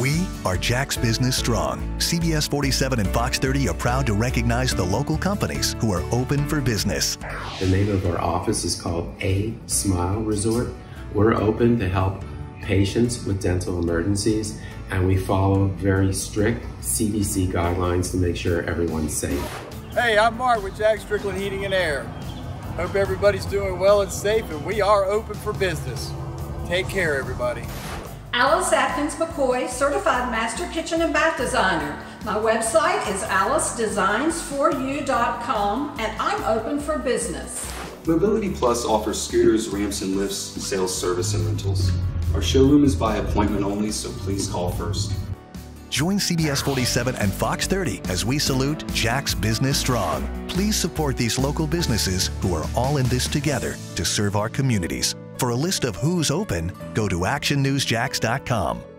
We are Jax Business Strong. CBS 47 and Fox 30 are proud to recognize the local companies who are open for business. The name of our office is called A Smile Resort. We're open to help patients with dental emergencies, and we follow very strict CDC guidelines to make sure everyone's safe. Hey, I'm Mark with Jack Strickland Heating and Air. Hope everybody's doing well and safe, and we are open for business. Take care, everybody. Alice Atkins McCoy, Certified Master Kitchen and Bath Designer. My website is alicedesigns4u.com and I'm open for business. Mobility Plus offers scooters, ramps, and lifts, sales service, and rentals. Our showroom is by appointment only, so please call first. Join CBS 47 and Fox 30 as we salute Jax Business Strong. Please support these local businesses who are all in this together to serve our communities. For a list of who's open, go to actionnewsjax.com.